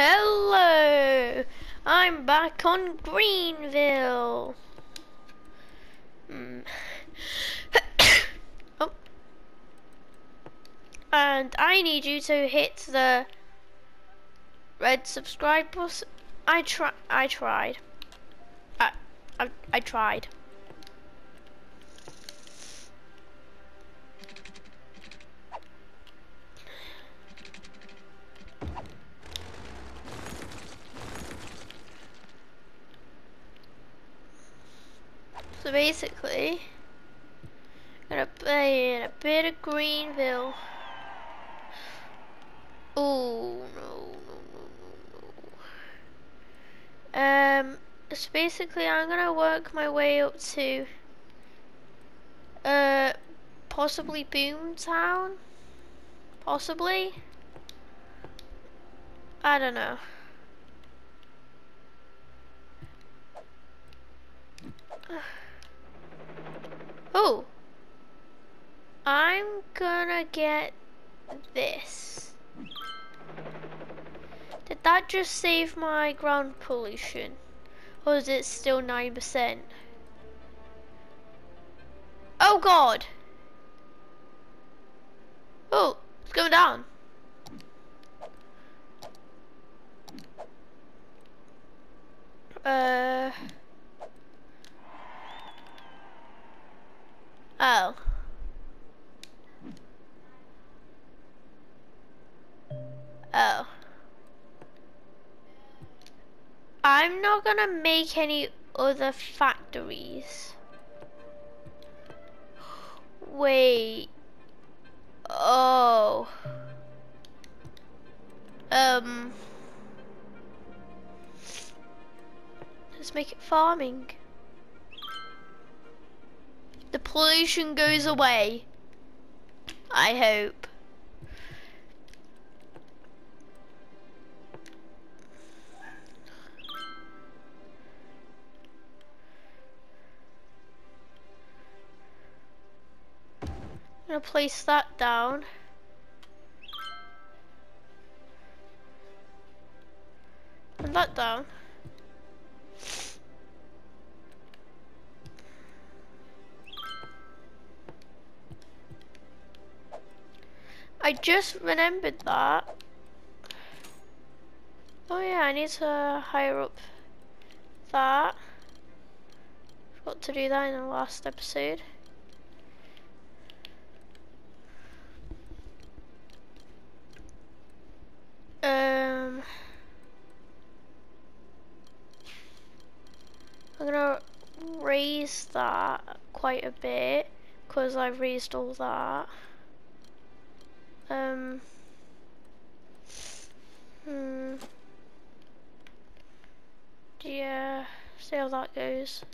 Hello! I'm back on Greenville. Hmm. oh. And I need you to hit the red subscribe button. I try. I tried. I, I, I tried. So basically, I'm gonna play in a bit of Greenville. Oh no no no no no. Um, so basically, I'm gonna work my way up to uh possibly Boomtown, possibly. I don't know. Oh. I'm gonna get this. Did that just save my ground pollution? Or is it still 9%? Oh god! Oh, it's going down. Uh... Oh. Oh. I'm not gonna make any other factories. Wait. Oh. Um. Let's make it farming the pollution goes away. I hope. I'm gonna place that down. And that down. I just remembered that. Oh yeah, I need to hire up that. Forgot to do that in the last episode. Um, I'm gonna raise that quite a bit because I've raised all that. Um. Hmm. Yeah. See how that goes.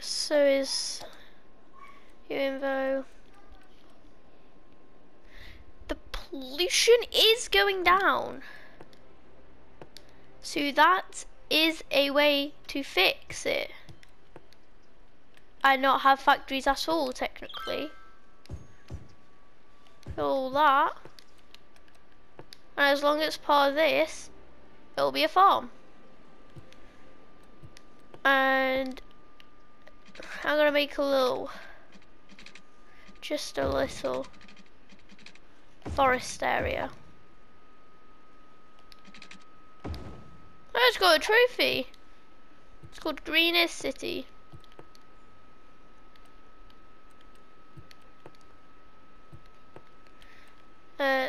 So is your info. The pollution is going down. So that is a way to fix it. I not have factories at all, technically. All that. And as long as it's part of this, it'll be a farm. And I'm gonna make a little, just a little forest area. I just got a trophy. It's called Greenest City.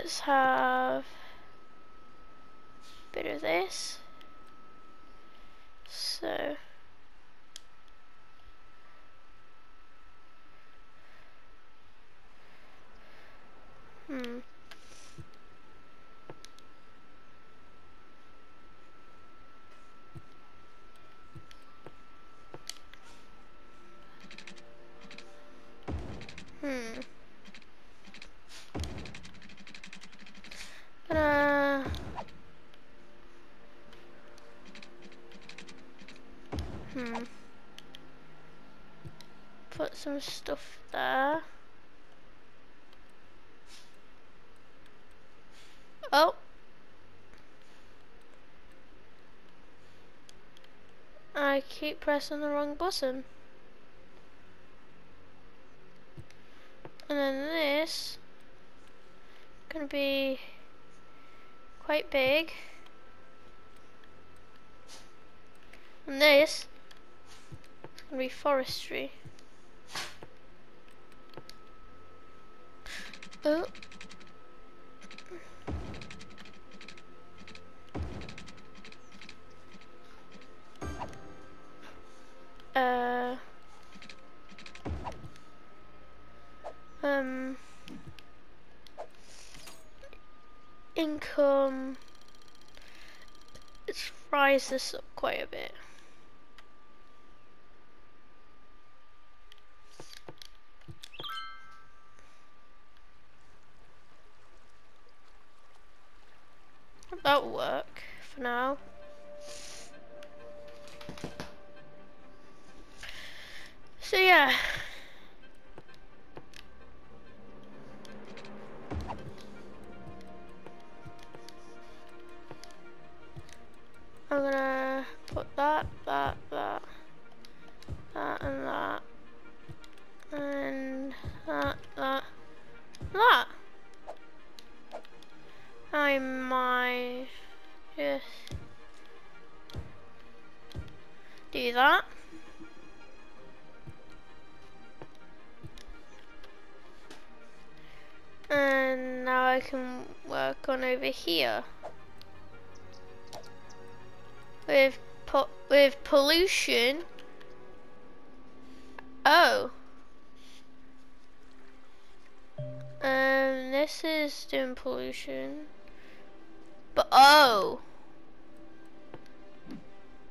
Let's have a bit of this. So hmm. Hmm. some stuff there. Oh. I keep pressing the wrong button. And then this gonna be quite big. And this gonna be forestry. Oh. Uh. Um. Income. Let's rise this up quite a bit. That'll work for now. So yeah. I'm gonna put that, that, that, that and that, and that, that, that. Might just do that. And now I can work on over here with po with pollution. Oh. Um, this is doing pollution. Oh.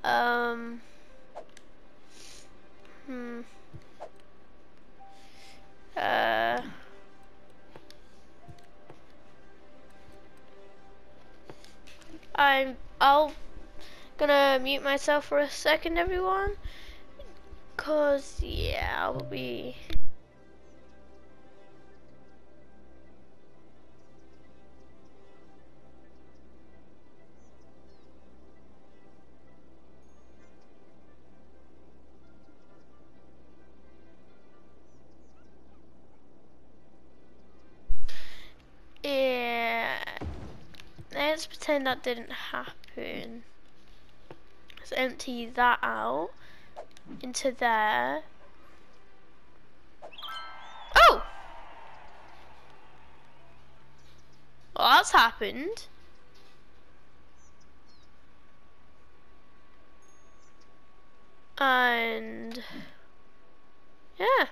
Um. Hmm. Uh. I'm. I'll gonna mute myself for a second, everyone. Cause yeah, I'll be. Let's pretend that didn't happen. Let's empty that out into there. Oh! Well, that's happened. And yeah.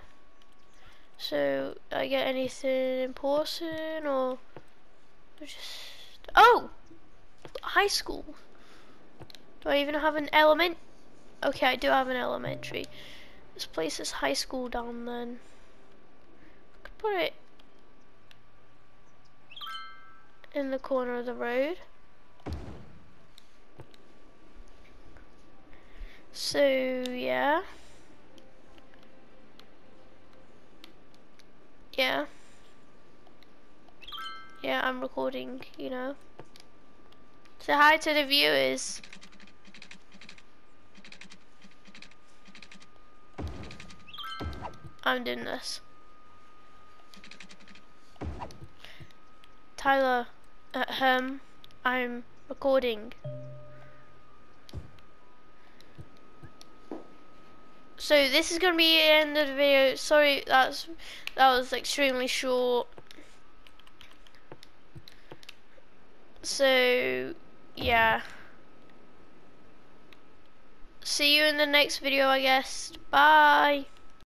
So, I get anything important or just oh, high school. Do I even have an element? Okay, I do have an elementary. This place is high school down then. I could put it in the corner of the road. So, yeah. Yeah. Yeah, I'm recording, you know. Say hi to the viewers. I'm doing this. Tyler, at home, I'm recording. So this is gonna be the end of the video. Sorry, that's that was extremely short. So yeah. See you in the next video, I guess. Bye.